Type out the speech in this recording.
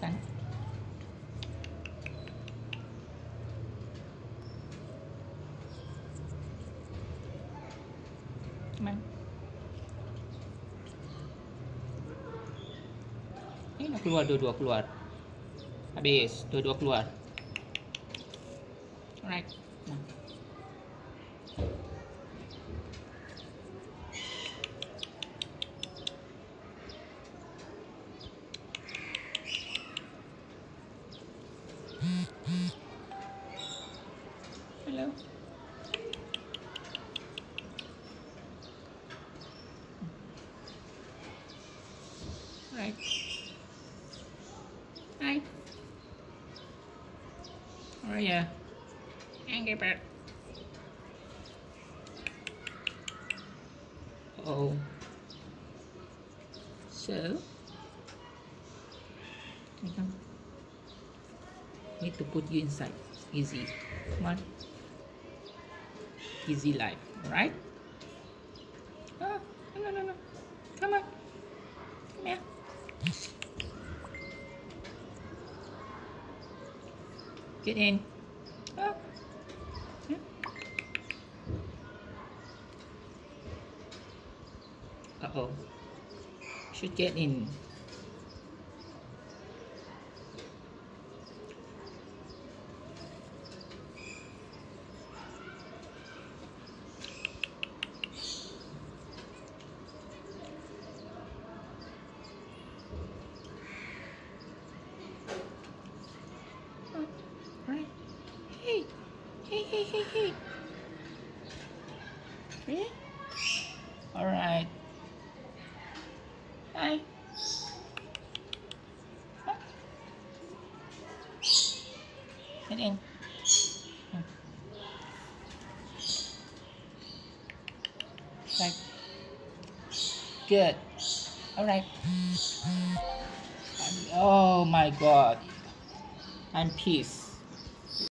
kan? Cuman. Ini udah keluar dua-dua keluar. Habis dua-dua keluar. Alright. Nah. Hello. Right. Hi. How are you? Angry bird. Oh. So. Need to put you inside. Easy. Come on. Easy life. right? Oh, no, no, no. Come on. Come here. Get in. Oh. Yeah. Uh-oh. Should get in. Hey, hey, hey, hey. Yeah? All right. Hi. Huh? Get in. Hmm. Right. Good. All right. Oh my God. I'm peace.